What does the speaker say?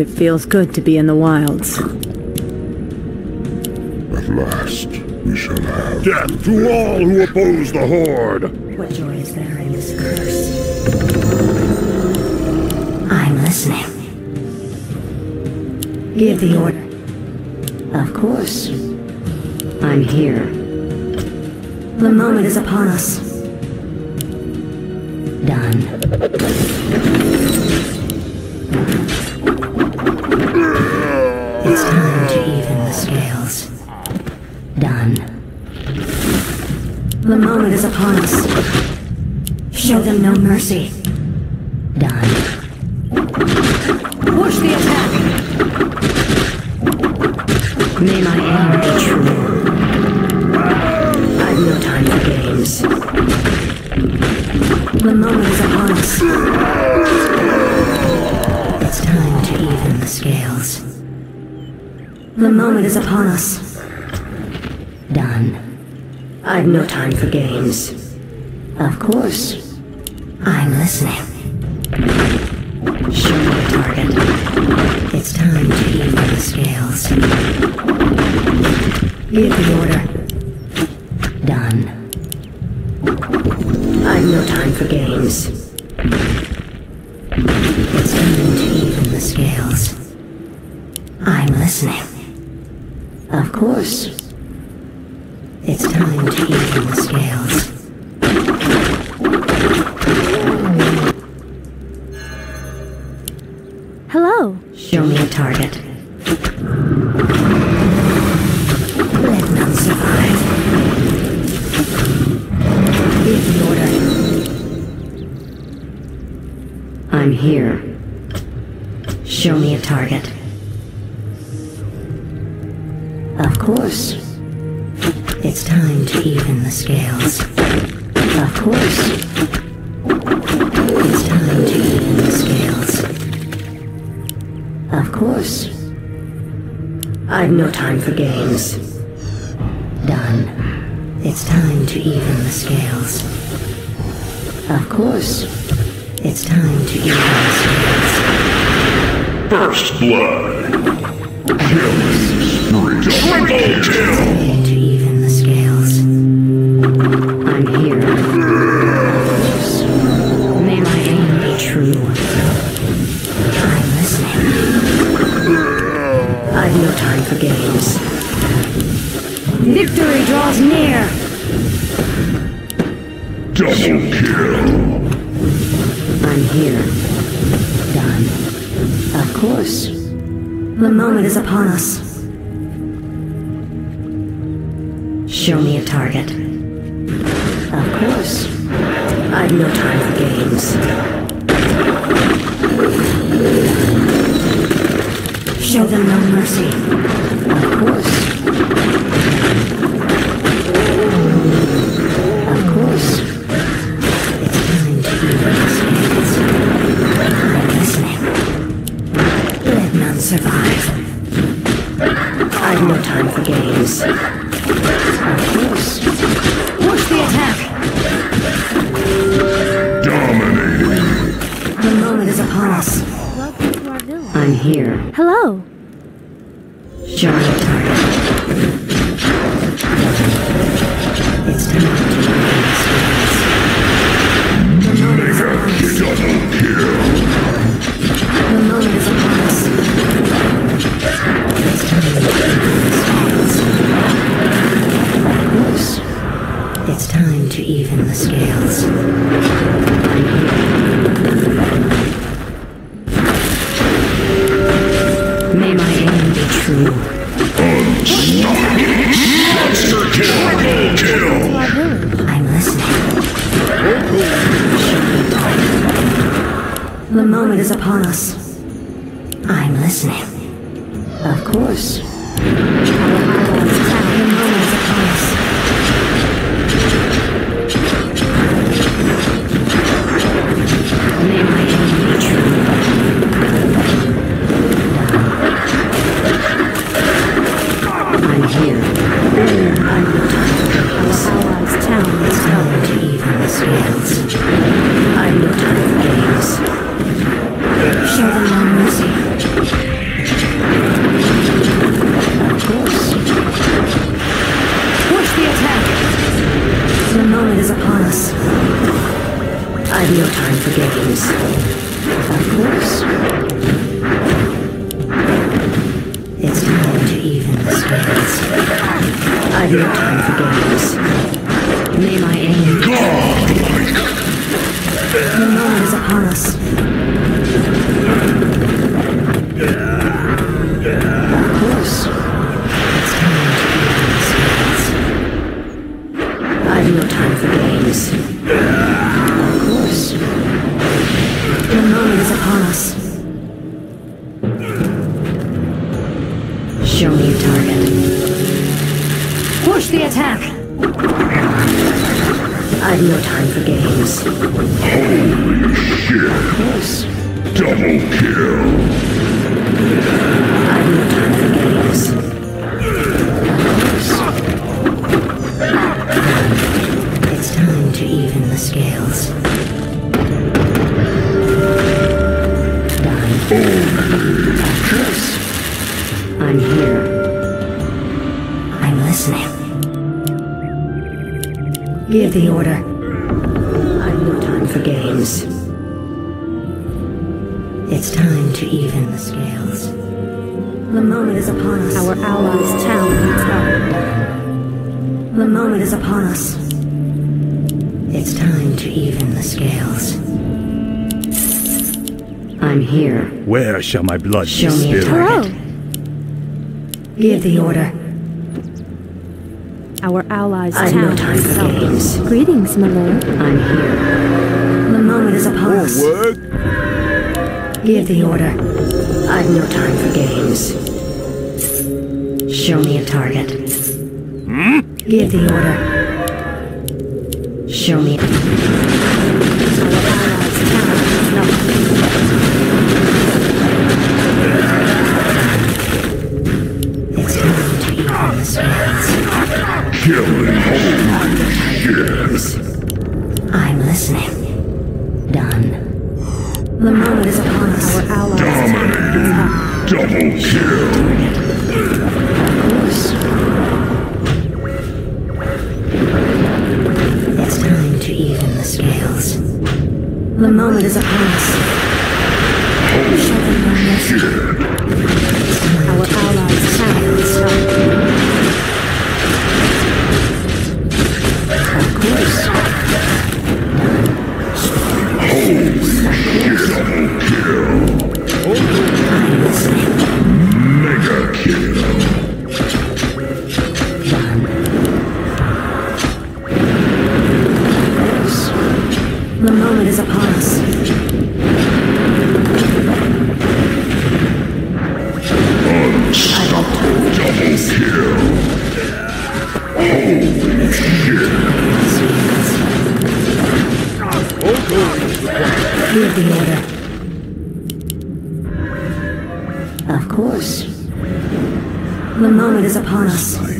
It feels good to be in the wilds. At last, we shall have death to all who oppose the Horde! What joy is there in this curse? I'm listening. Give the order. Of course. I'm here. The moment is upon us. Done. It's time to even the scales. Done. The moment is upon us. Show them no mercy. Done. Push the attack! May my aim be true. I've no time for games. The moment is upon us. The moment is upon us. Done. I've no time for games. Of course. I'm listening. Show me a target. It's time to even the scales. Give the order. Of course. It's time to even the scales. Hello! Show me a target. Let none survive. Give the order. I'm here. Show me a target. Of course. It's time to even the scales. Of course. It's time to even the scales. Of course. I've no time for games. Done. It's time to even the scales. Of course. It's time to even the scales. First blood! Killing spree! Triple kill! To even the scales. I'm here. May my aim be true. I'm listening. I've no time for games. Victory draws near. Double kill! I'm here. Done. Of course. The moment is upon us. Show me a target. Of course. I've no time for games. Show them no mercy. Of course. Here. Hello! Upon us. I'm listening. Of course. have no time for games. Of course. It's time to even spades. I've no time for games. May my aim... The moment is upon us. Double kill. It's time to even the scales. I'm here. I'm listening. Give the order. It's time to even the scales. The moment is upon us. Our allies' town needs help. The moment is upon us. It's time to even the scales. I'm here. Where shall my blood be Show me a spilled? target. Hello. Give the order. Our allies' I've no town time needs for help. games. Greetings, my lord. I'm here. The moment is upon us. Forward! Give the order. I've no time for games. Show me a target. Give the order. Show me. Our allies' town needs help. It's time to even the scales. Killing. Holy shit. I'm listening. The moment is upon us. Our allies' help. Double kill. It's time to even the scales. The moment is upon us. Show them Give the order. Of course. The moment is upon us.